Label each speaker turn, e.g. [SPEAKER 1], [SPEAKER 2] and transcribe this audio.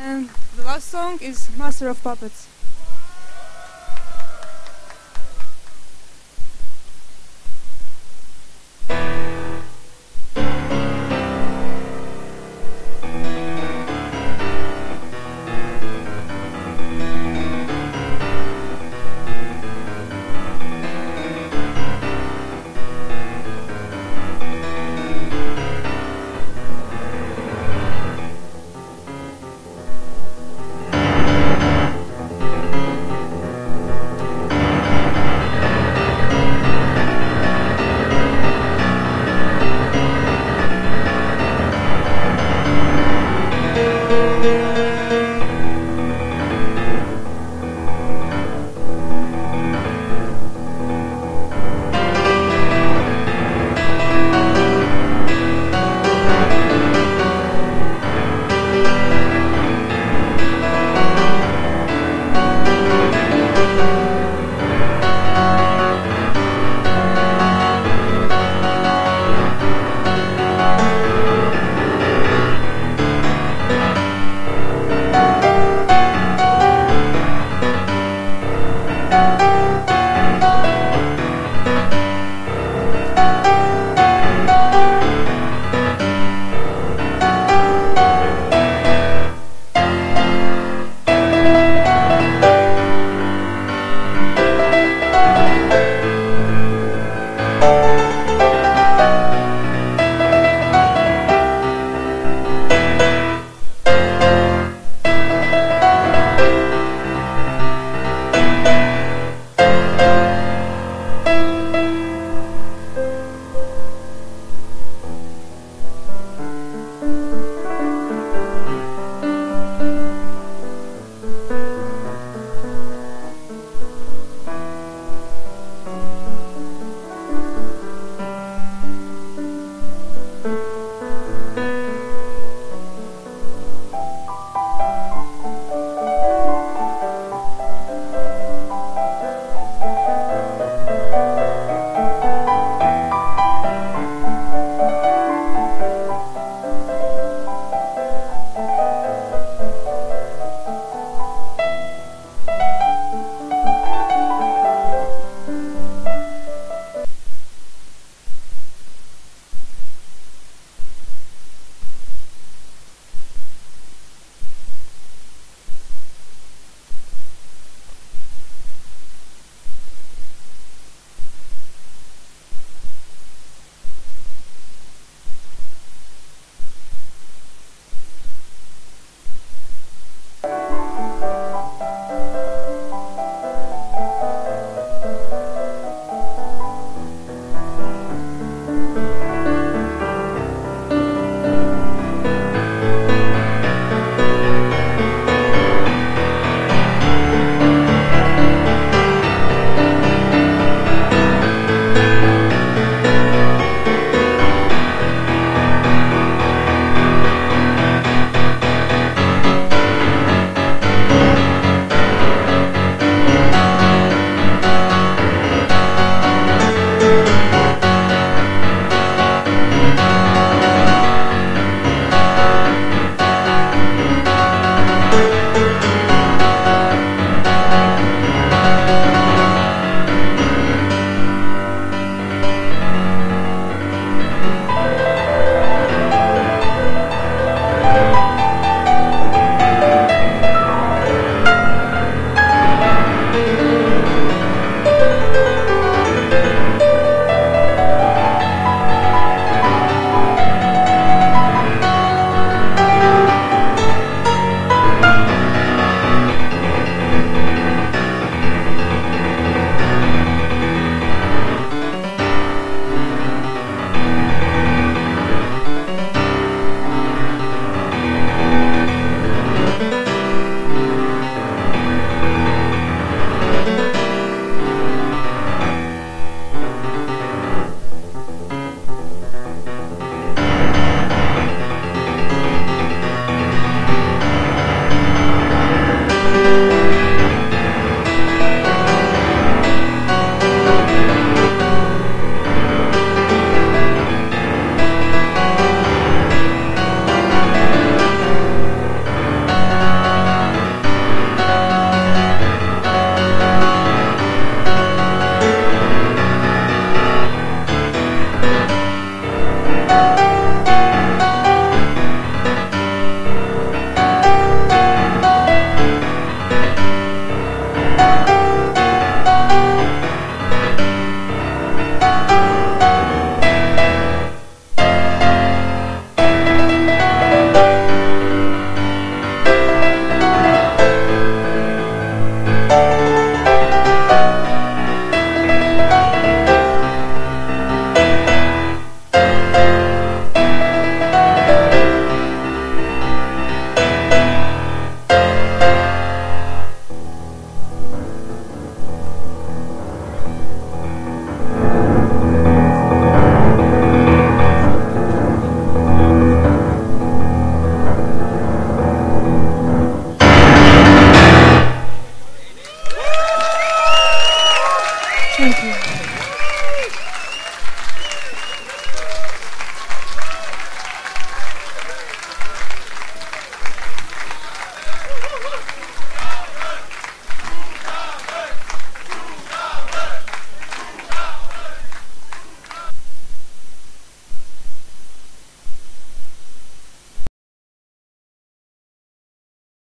[SPEAKER 1] And the last song is Master of Puppets.